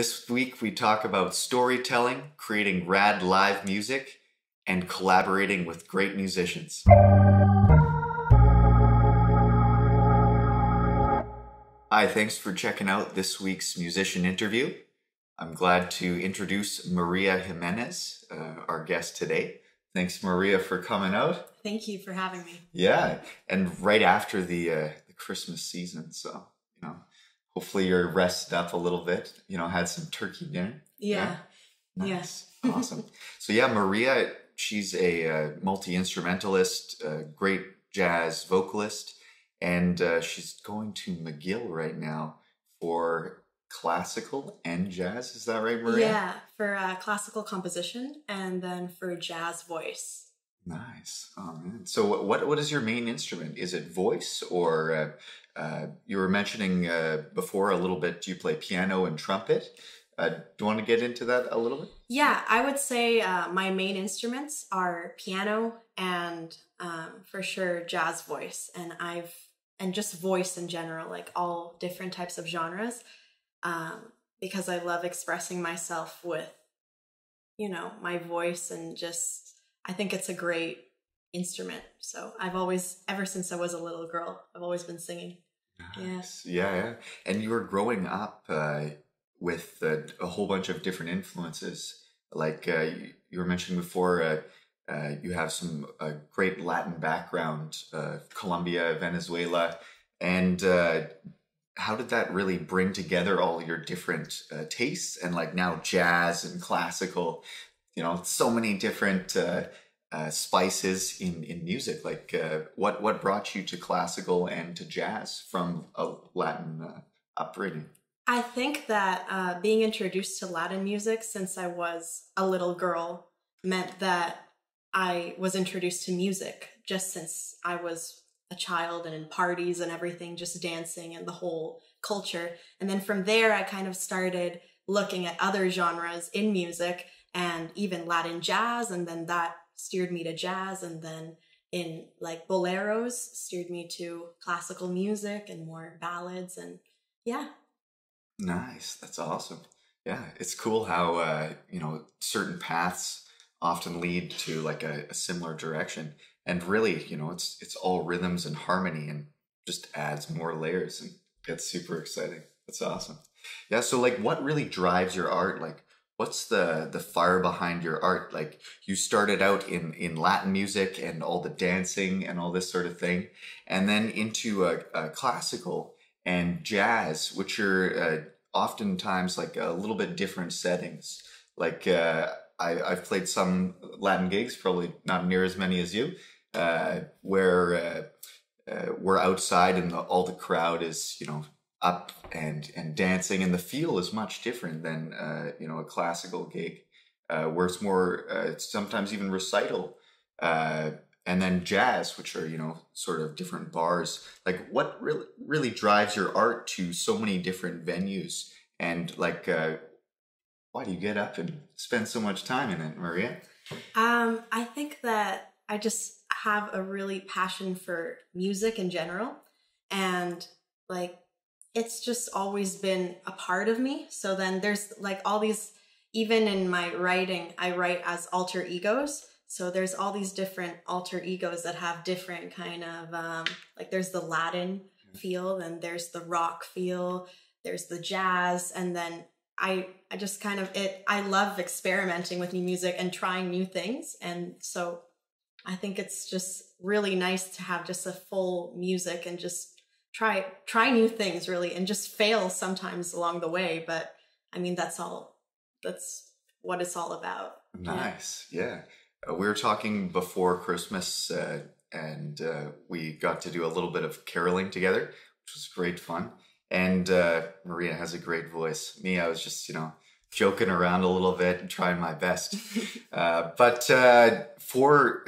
This week we talk about storytelling, creating rad live music, and collaborating with great musicians. Hi, thanks for checking out this week's musician interview. I'm glad to introduce Maria Jimenez, uh, our guest today. Thanks, Maria, for coming out. Thank you for having me. Yeah, and right after the uh, the Christmas season, so you know, hopefully you're rested up a little bit. You know, had some turkey dinner. Yeah. yeah? Yes. awesome. So yeah, Maria, she's a uh, multi instrumentalist, a great jazz vocalist, and uh, she's going to McGill right now for classical and jazz. Is that right, Maria? Yeah, for uh, classical composition and then for jazz voice. Nice. Oh man. So what what is your main instrument? Is it voice or uh, uh, you were mentioning uh, before a little bit? Do you play piano and trumpet? Uh, do you want to get into that a little bit? Yeah, I would say uh, my main instruments are piano and um, for sure jazz voice, and I've and just voice in general, like all different types of genres, um, because I love expressing myself with, you know, my voice and just I think it's a great instrument. So I've always, ever since I was a little girl, I've always been singing. Nice. Yeah, yeah. And you were growing up uh, with uh, a whole bunch of different influences. Like uh, you, you, were mentioning before, uh, uh, you have some uh, great Latin background, Colombia, Venezuela. And how did that really bring together all your different tastes and like now jazz and classical? you know so many different uh, spices in in music. Like uh, what what brought you to classical and to jazz from a Latin uh, upbringing? I think that uh, being introduced to Latin music since I was a little girl meant that I was introduced to music just since I was a child and in parties and everything, just dancing and the whole culture. And then from there, I kind of started looking at other genres in music and even Latin jazz. And then that steered me to jazz. And then in like boleros, steered me to classical music and more ballads. And yeah. Nice. That's awesome. Yeah. It's cool how, uh, you know, certain paths often lead to like a, a similar direction. And really, you know, it's it's all rhythms and harmony and just adds more layers and gets super exciting. That's awesome. Yeah, so like what really drives your art? Like what's the the fire behind your art? Like you started out in in latin music and all the dancing and all this sort of thing and then into a, a classical and jazz which are uh, oftentimes like a little bit different settings. Like uh, I, have played some latin gigs probably not near as many as you uh, where uh, uh, we're outside and the, all the crowd is you know up and and dancing and the feel is much different than uh, you know a classical gig uh, where it's more uh, sometimes even recital uh, and then jazz which are you know sort of different bars. Like what really really drives your art to so many different venues? And like uh, why do you get up and spend so much time in it maria? Um i think that i just have a really passion for music in general. And like it's just always been a part of me. So then there's like all these, even in my writing, I write as alter egos. So there's all these different alter egos that have different kind of, um, like there's the Latin feel, and there's the rock feel, there's the jazz, and then I I just kind of it I love experimenting with new music and trying new things and so I think it's just really nice to have just a full music and just try try new things really and just fail sometimes along the way but i mean that's all that's what it's all about. Nice. Yeah, yeah. Uh, we were talking before christmas uh, and uh, we got to do a little bit of caroling together which was great fun. And uh, maria has a great voice. Me i was just you know joking around a little bit and trying my best. Uh, but uh, for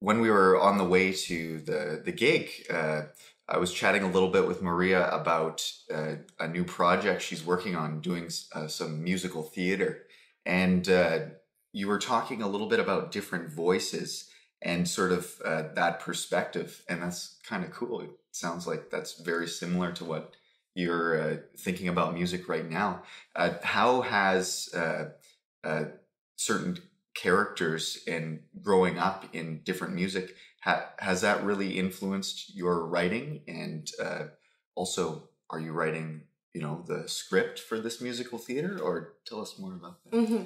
when we were on the way to the the gig I was chatting a little bit with Maria about uh, a new project she's working on, doing uh, some musical theater. And uh, you were talking a little bit about different voices and sort of uh, that perspective. And that's kind of cool. It sounds like that's very similar to what you're uh, thinking about music right now. Uh, how has certain characters and growing up in different music ha- has that really influenced your writing? And uh, also, are you writing, you know, the script for this musical theater, or tell us more about that? Mm-hmm.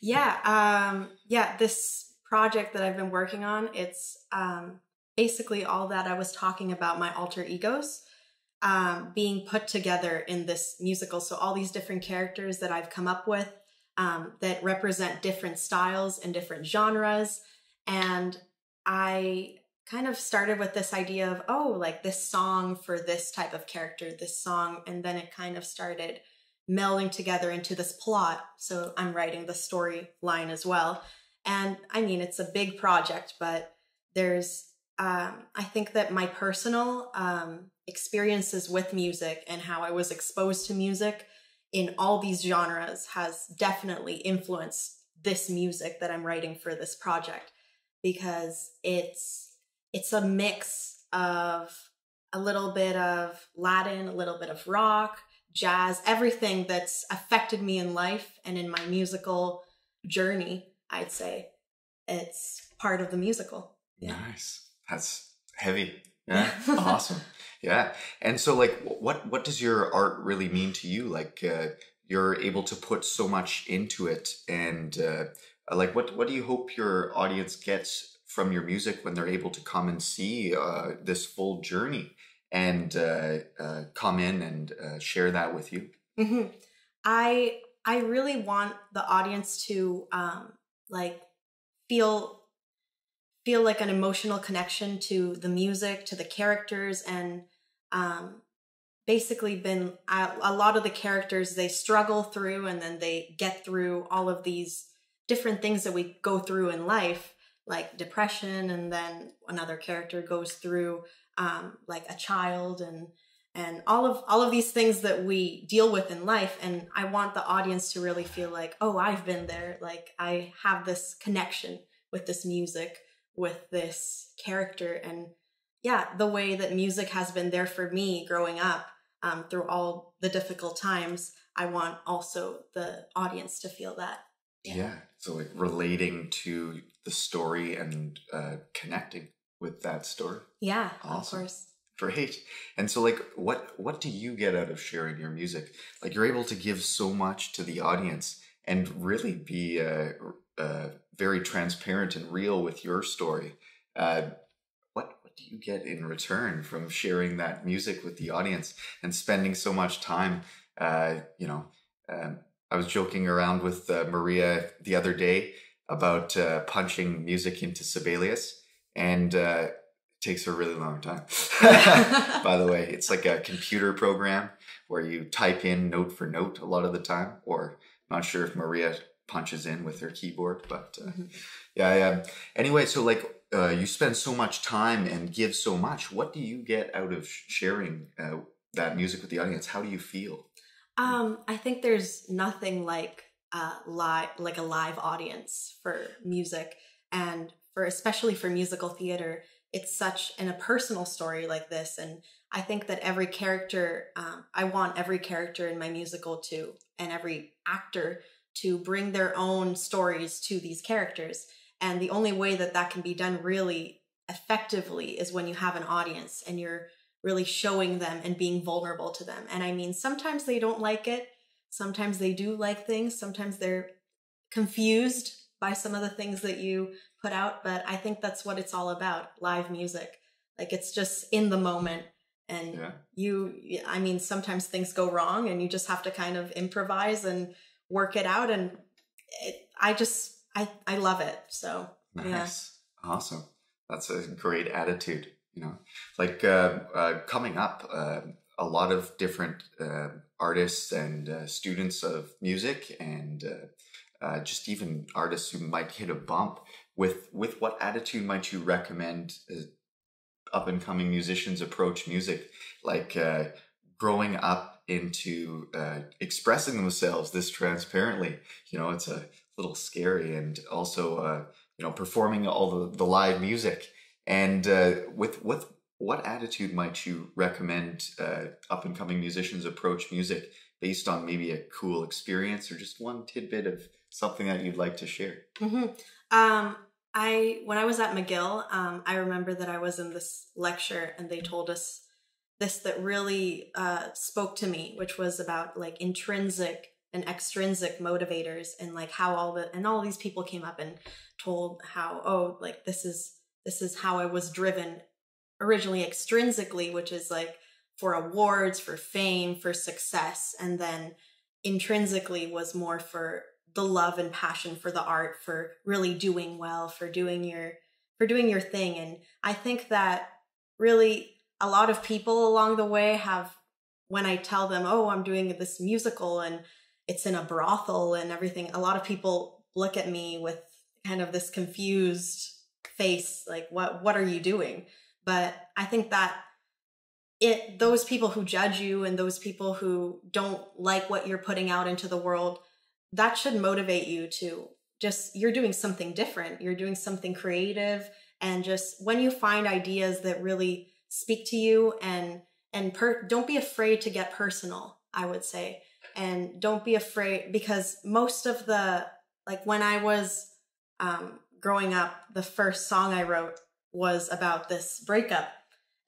Yeah, um, yeah. This project that I've been working on, it's um, basically all that I was talking about my alter egos um, being put together in this musical. So all these different characters that I've come up with um, that represent different styles and different genres, and I kind of started with this idea of oh, like this song for this type of character, this song, and then it kind of started melding together into this plot. So I'm writing the storyline as well. And I mean, it's a big project, but there's um, I think that my personal um, experiences with music and how I was exposed to music in all these genres has definitely influenced this music that I'm writing for this project because it's it's a mix of a little bit of Latin, a little bit of rock, jazz, everything that's affected me in life and in my musical journey, I'd say. It's part of the musical. Yeah. Nice that's heavy. Yeah, awesome. Yeah, and so like, what what does your art really mean to you? Like, uh, you're able to put so much into it, and uh, like, what what do you hope your audience gets from your music when they're able to come and see uh, this full journey and uh, uh, come in and uh, share that with you? Mm-hmm. I I really want the audience to um, like feel feel like an emotional connection to the music, to the characters, and um, basically been a, lot of the characters they struggle through and then they get through all of these different things that we go through in life, like depression, and then another character goes through um, like a child and and all of all of these things that we deal with in life. And i want the audience to really feel like oh i've been there. Like i have this connection with this music with this character. And yeah the way that music has been there for me growing up um, through all the difficult times i want also the audience to feel that yeah, yeah. so like relating to the story and uh, connecting with that story yeah awesome. of course great and so like what what do you get out of sharing your music like you're able to give so much to the audience and really be uh, uh, very transparent and real with your story. Uh, what do you get in return from sharing that music with the audience and spending so much time? Uh, you know, um, I was joking around with uh, Maria the other day about uh, punching music into Sibelius, and uh, it takes a really long time. By the way, it's like a computer program where you type in note for note a lot of the time, or not sure if Maria punches in with her keyboard. But uh, mm-hmm. yeah, yeah. Anyway, so like uh, you spend so much time and give so much. What do you get out of sharing uh, that music with the audience? How do you feel? Um, I think there's nothing like uh, live, like a live audience for music, and for especially for musical theater. It's such in a personal story like this, and I think that every character, um, I want every character in my musical to, and every actor to bring their own stories to these characters. And the only way that that can be done really effectively is when you have an audience and you're really showing them and being vulnerable to them. And I mean, sometimes they don't like it. Sometimes they do like things. Sometimes they're confused by some of the things that you put out. But I think that's what it's all about live music. Like it's just in the moment. And yeah. you, I mean, sometimes things go wrong and you just have to kind of improvise and work it out and it, i just i i love it so nice yeah. awesome that's a great attitude you know like uh, uh, coming up uh, a lot of different uh, artists and uh, students of music and uh, just even artists who might hit a bump with with what attitude might you recommend up and coming musicians approach music like growing up into uh, expressing themselves this transparently. You know, it's little scary, and also uh, you know performing all the, the live music and uh, with with what attitude might you recommend uh, up and coming musicians approach music based on maybe a cool experience or just one tidbit of something that you'd like to share? Mm-hmm. Um, I when I was at McGill, um, I remember that I was in this lecture and they told us this that really uh, spoke to me, which was about like intrinsic and extrinsic motivators and like how all the and all these people came up and told how oh like this is this is how I was driven originally extrinsically, which is like for awards, for fame, for success, and then intrinsically was more for the love and passion for the art, for really doing well, for doing your for doing your thing. And I think that really a lot of people along the way have when I tell them, "Oh, I'm doing this musical and it's in a brothel and everything," a lot of people look at me with kind of this confused face like, "What what are you doing?" But I think that it those people who judge you and those people who don't like what you're putting out into the world, that should motivate you to just you're doing something different. You're doing something creative and just when you find ideas that really speak to you and and per, don't be afraid to get personal, I would say. And don't be afraid because most of the like when I was um growing up, the first song I wrote was about this breakup.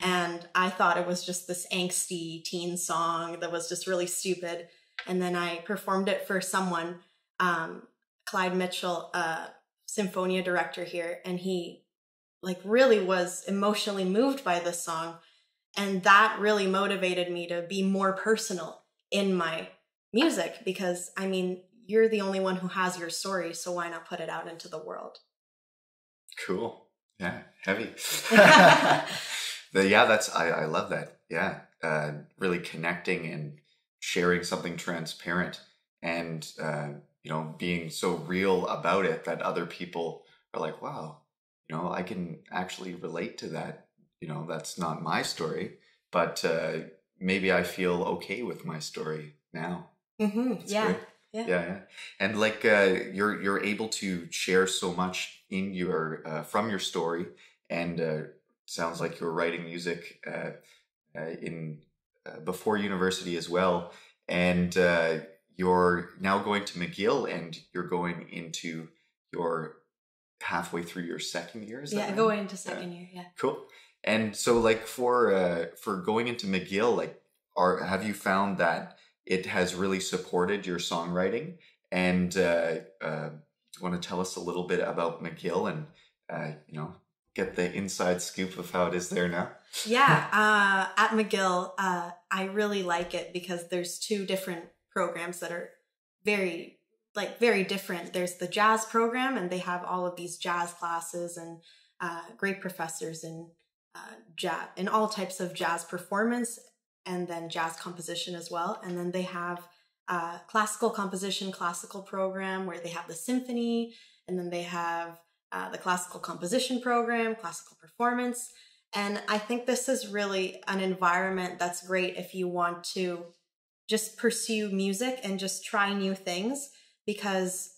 And I thought it was just this angsty teen song that was just really stupid. And then I performed it for someone, um, Clyde Mitchell, uh, Symphonia director here, and he like really was emotionally moved by this song. And that really motivated me to be more personal in my music because I mean, you're the only one who has your story, so why not put it out into the world? Cool. Yeah, heavy. the, yeah, that's I, I love that. Yeah, uh, really connecting and sharing something transparent, and uh, you know, being so real about it that other people are like, "Wow, you know, I can actually relate to that." You know, that's not my story, but uh, maybe I feel okay with my story now. Mm-hmm. Yeah. Yeah. yeah, yeah, and like uh, you're you're able to share so much in your uh, from your story, and uh, sounds like you're writing music uh, uh, in uh, before university as well, and you're now going to McGill, and you're going into your halfway through your second year. Is yeah, right? going into second year. Yeah, cool. And so, like for for going into McGill, like, are have you found that it has really supported your songwriting. And uh, uh, do you want to tell us a little bit about McGill and uh, you know get the inside scoop of how it is there now? Yeah, uh, at McGill, uh, I really like it because there's two different programs that are very like very different. There's the jazz program, and they have all of these jazz classes and uh, great professors in jazz in all types of jazz performance and then jazz composition as well. And then they have a classical composition, classical program where they have the symphony, and then they have uh, the classical composition program, classical performance. And I think this is really an environment that's great if you want to just pursue music and just try new things because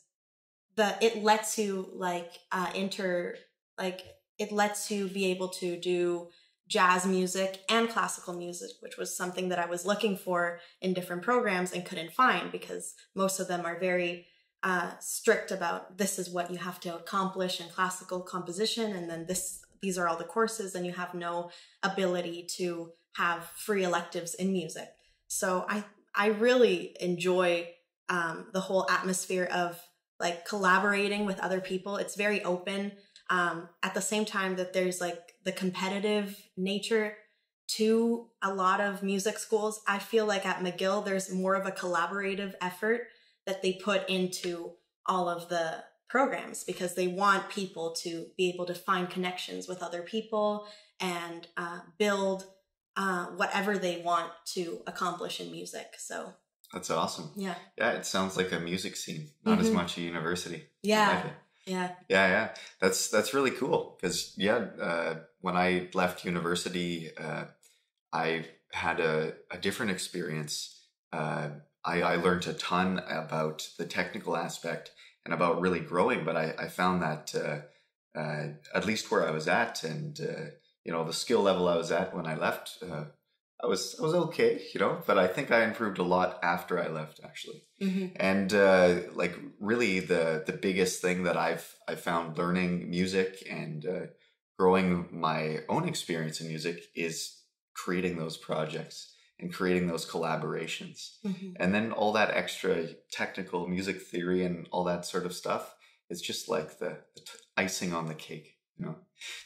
the it lets you like uh, enter like it lets you be able to do jazz music and classical music, which was something that I was looking for in different programs and couldn't find because most of them are very uh, strict about this is what you have to accomplish in classical composition, and then this these are all the courses, and you have no ability to have free electives in music. So I I really enjoy um, the whole atmosphere of like collaborating with other people. It's very open. Um, at the same time that there's like the competitive nature to a lot of music schools. I feel like at McGill, there's more of a collaborative effort that they put into all of the programs because they want people to be able to find connections with other people and uh, build uh, whatever they want to accomplish in music. So that's awesome. Yeah. Yeah, it sounds like a music scene, not mm-hmm. as much a university. Yeah. Yeah. Yeah, yeah. That's that's really cool because yeah, uh, when I left university, uh, I had a, a different experience. Uh, I, I learned a ton about the technical aspect and about really growing, but I, I found that uh, uh, at least where I was at and uh, you know, the skill level I was at when I left, I was I was okay, you know, but I think I improved a lot after I left, actually. hmm And uh, like really, the the biggest thing that I've I found learning music and uh, growing my own experience in music is creating those projects and creating those collaborations. Hmm and then all that extra technical music theory and all that sort of stuff is just like the, the t- icing on the cake you know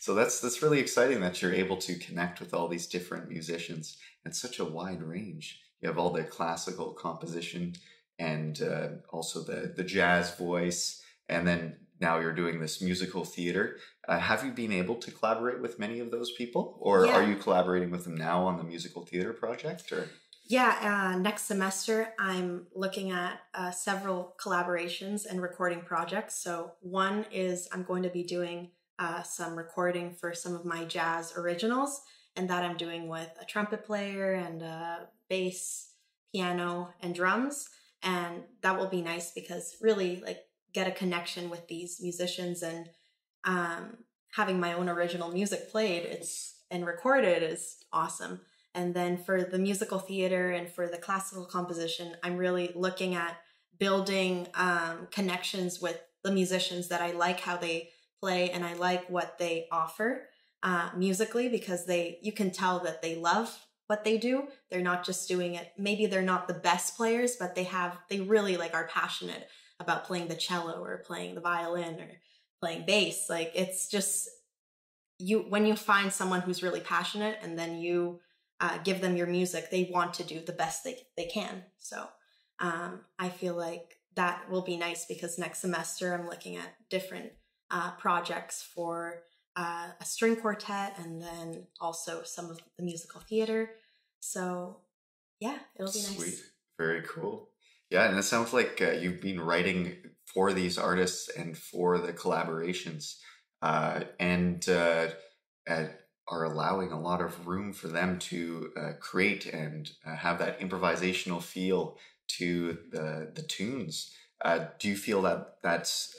so that's that's really exciting that you're able to connect with all these different musicians and such a wide range you have all the classical composition and uh, also the the jazz voice and then now you're doing this musical theater uh, have you been able to collaborate with many of those people or Yeah. are you collaborating with them now on the musical theater project or Yeah, uh, next semester I'm looking at uh, several collaborations and recording projects. So, one is I'm going to be doing uh, some recording for some of my jazz originals, and that I'm doing with a trumpet player and a bass, piano, and drums. And that will be nice because really, like, get a connection with these musicians and um, having my own original music played it's and recorded is awesome and then for the musical theater and for the classical composition, I'm really looking at building um, connections with the musicians that I like how they play and I like what they offer uh, musically because they you can tell that they love what they do. They're not just doing it. Maybe they're not the best players, but they have they really like are passionate about playing the cello or playing the violin or playing bass. Like it's just you when you find someone who's really passionate and then you uh, give them your music, they want to do the best they, they can. So um, I feel like that will be nice because next semester I'm looking at different uh, projects for uh, a string quartet and then also some of the musical theater. So yeah, it'll be nice. Sweet. Very cool. Yeah, and it sounds like uh, you've been writing for these artists and for the collaborations, uh, and uh, are allowing a lot of room for them to uh, create and have that improvisational feel to the the tunes. Do you feel that that's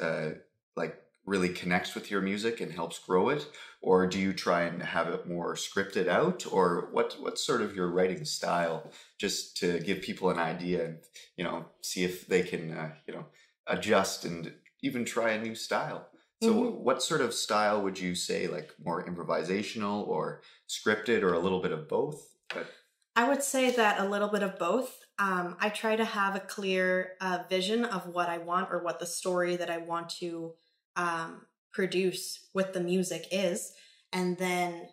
like really connects with your music and helps grow it, or do you try and have it more scripted out, or what what's sort of your writing style? Just to give people an idea and you know see if they can uh, you know adjust and even try a new style. So, Mhm. what sort of style would you say, like more improvisational or scripted, or a little bit of both? But I would say that a little bit of both. Um, I try to have a clear uh, vision of what I want or what the story that I want to um, produce what the music is, and then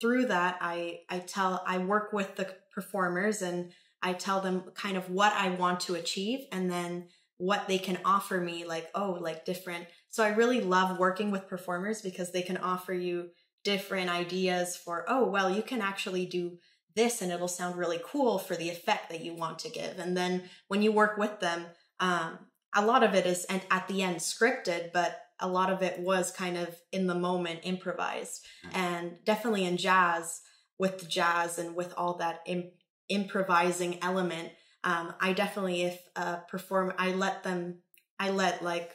through that, I I tell I work with the performers and I tell them kind of what I want to achieve, and then what they can offer me, like oh, like different. So I really love working with performers because they can offer you different ideas for oh well you can actually do this and it'll sound really cool for the effect that you want to give and then when you work with them um, a lot of it is and at the end scripted but a lot of it was kind of in the moment improvised. And definitely in jazz with the jazz and with all that Im- improvising element um, i definitely if uh, perform i let them i let like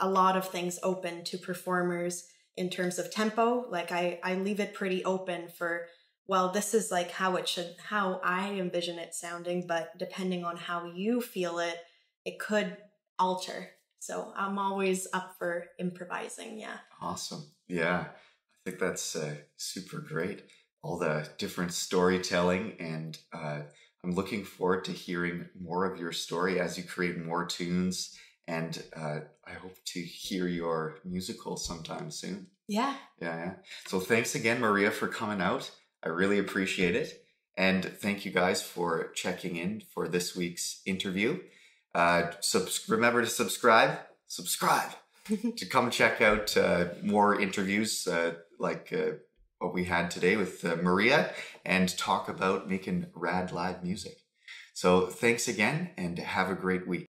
a lot of things open to performers in terms of tempo. Like i i leave it pretty open for well this is like how it should how i envision it sounding but depending on how you feel it it could alter so i'm always up for improvising yeah awesome, yeah, I think that's uh, super great. All the different storytelling, and uh, I'm looking forward to hearing more of your story as you create more tunes. And uh, I hope to hear your musical sometime soon. yeah Yeah, yeah. So thanks again, Maria, for coming out. I really appreciate it. And thank you guys for checking in for this week's interview. Uh, subs- remember to subscribe, subscribe to come check out uh, more interviews uh, like uh, what we had today with uh, Maria and talk about making rad live music. So thanks again and have a great week.